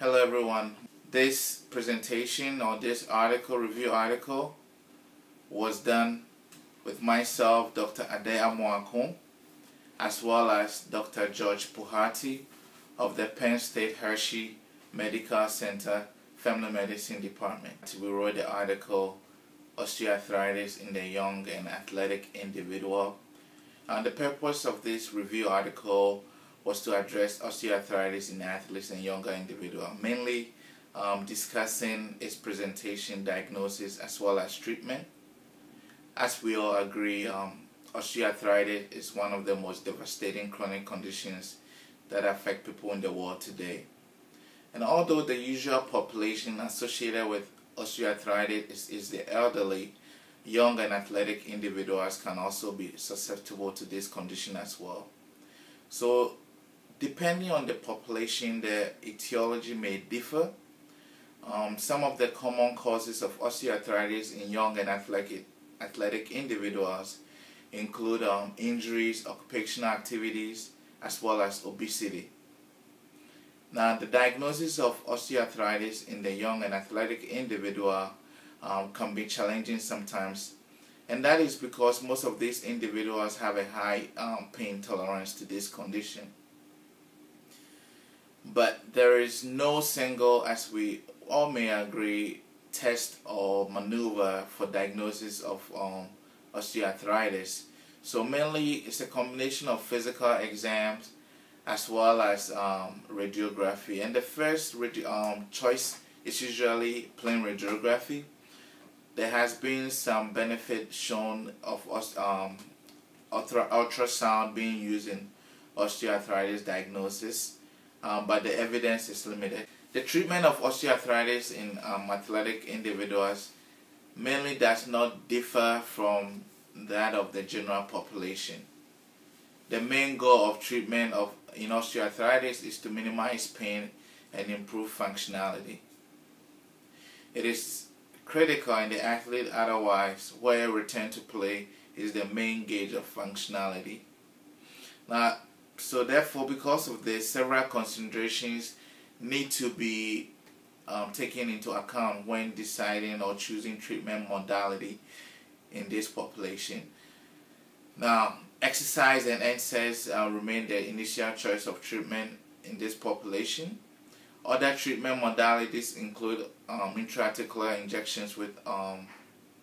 Hello everyone. This presentation or this article, review article, was done with myself, Dr. Ade Amoako, as well as Dr. George Pujalte of the Penn State Hershey Medical Center Family Medicine Department. We wrote the article Osteoarthritis in the Young and Athletic Individual. And the purpose of this review article was to address osteoarthritis in athletes and younger individuals, mainly um, discussing its presentation, diagnosis, as well as treatment. As we all agree, um, osteoarthritis is one of the most devastating chronic conditions that affect people in the world today. And although the usual population associated with osteoarthritis is, is the elderly, young and athletic individuals can also be susceptible to this condition as well. So depending on the population, the etiology may differ. Um, some of the common causes of osteoarthritis in young and athletic, athletic individuals include um, injuries, occupational activities, as well as obesity. Now, the diagnosis of osteoarthritis in the young and athletic individual um, can be challenging sometimes, and that is because most of these individuals have a high um, pain tolerance to this condition. But there is no single, as we all may agree, test or maneuver for diagnosis of um, osteoarthritis. So mainly it's a combination of physical exams as well as um, radiography. And the first um, choice is usually plain radiography. There has been some benefit shown of um, ultrasound being used in osteoarthritis diagnosis, um, but the evidence is limited. The treatment of osteoarthritis in um, athletic individuals mainly does not differ from that of the general population. The main goal of treatment of in osteoarthritis is to minimize pain and improve functionality. It is critical in the athlete otherwise where return to play is the main gauge of functionality. Now, so therefore because of this several considerations need to be um, taken into account when deciding or choosing treatment modality in this population. Now, exercise and NSAIDs uh, remain the initial choice of treatment in this population. Other treatment modalities include um, intraarticular injections with um,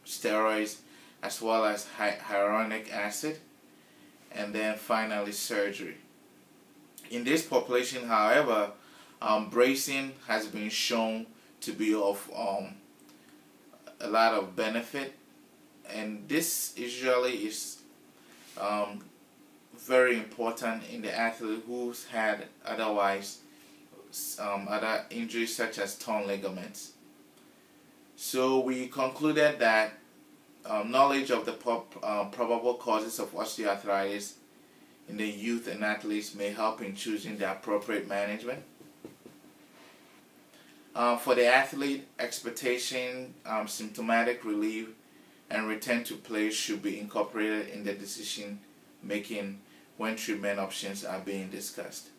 steroids as well as hy hyaluronic acid and then finally surgery. In this population, however, um, bracing has been shown to be of um, a lot of benefit and this usually is um, very important in the athlete who's had otherwise um, other injuries such as torn ligaments. So we concluded that um, knowledge of the uh, probable causes of osteoarthritis in the youth and athletes may help in choosing the appropriate management. Uh, for the athlete, expectation, um, symptomatic relief, and return to play should be incorporated in the decision making when treatment options are being discussed.